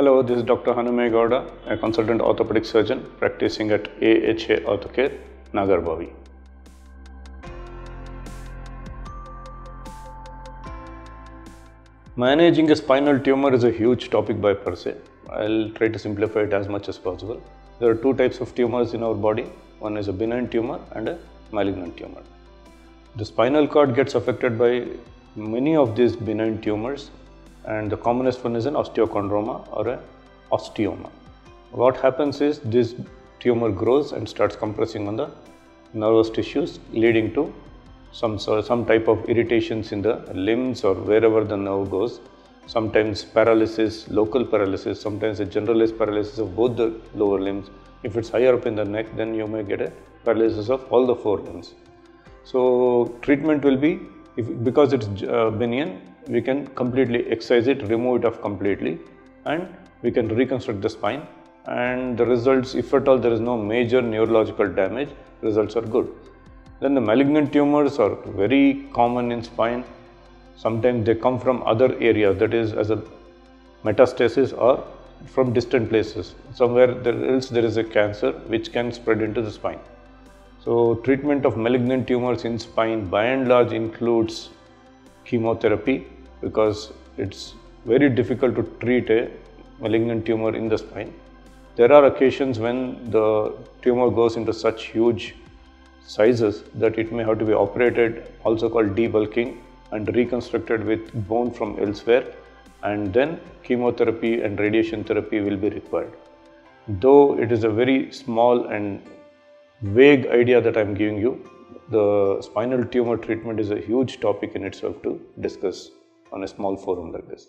Hello, this is Dr. Hanume Gowda, a consultant orthopedic surgeon practicing at AHA Orthocare, Nagarbavi. Managing a spinal tumor is a huge topic by per se. I'll try to simplify it as much as possible. There are two types of tumors in our body. One is a benign tumor and a malignant tumor. The spinal cord gets affected by many of these benign tumors and the commonest one is an osteochondroma or a osteoma. What happens is this tumor grows and starts compressing on the nervous tissues leading to some some type of irritations in the limbs or wherever the nerve goes. Sometimes paralysis, local paralysis, sometimes a generalized paralysis of both the lower limbs. If it's higher up in the neck, then you may get a paralysis of all the four limbs. So treatment will be if, because it's uh, benign, we can completely excise it, remove it off completely, and we can reconstruct the spine. And the results, if at all there is no major neurological damage, results are good. Then the malignant tumors are very common in spine. Sometimes they come from other areas, that is as a metastasis or from distant places. Somewhere else there is a cancer which can spread into the spine. So treatment of malignant tumors in spine by and large includes chemotherapy because it's very difficult to treat a malignant tumor in the spine. There are occasions when the tumor goes into such huge sizes that it may have to be operated, also called debulking, and reconstructed with bone from elsewhere, and then chemotherapy and radiation therapy will be required. Though it is a very small and vague idea that I'm giving you, the spinal tumor treatment is a huge topic in itself to discuss on a small forum like this.